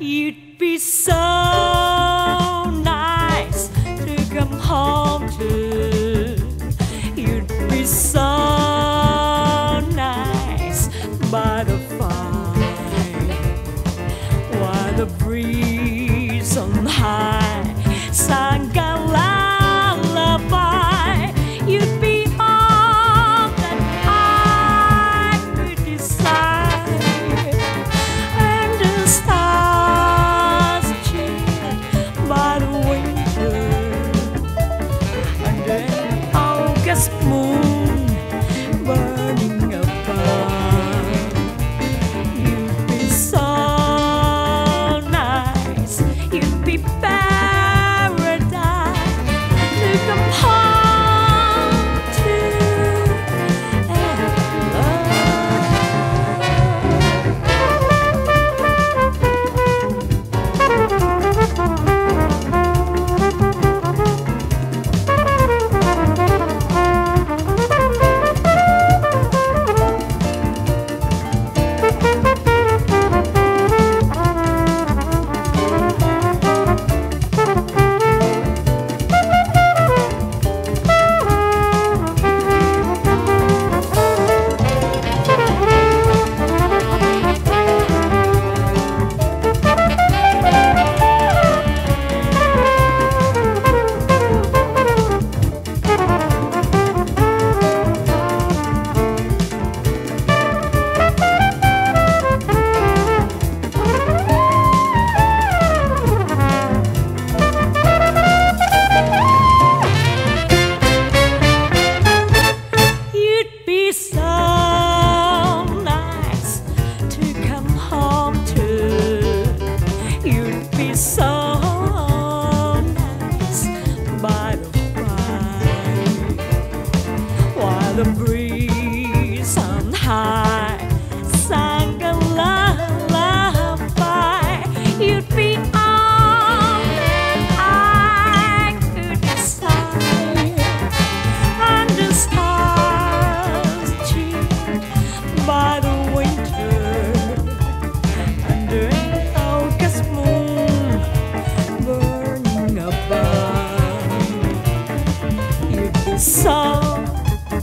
You'd be so nice to come home to. You'd be so nice by the fire, while the breeze. just move.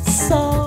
So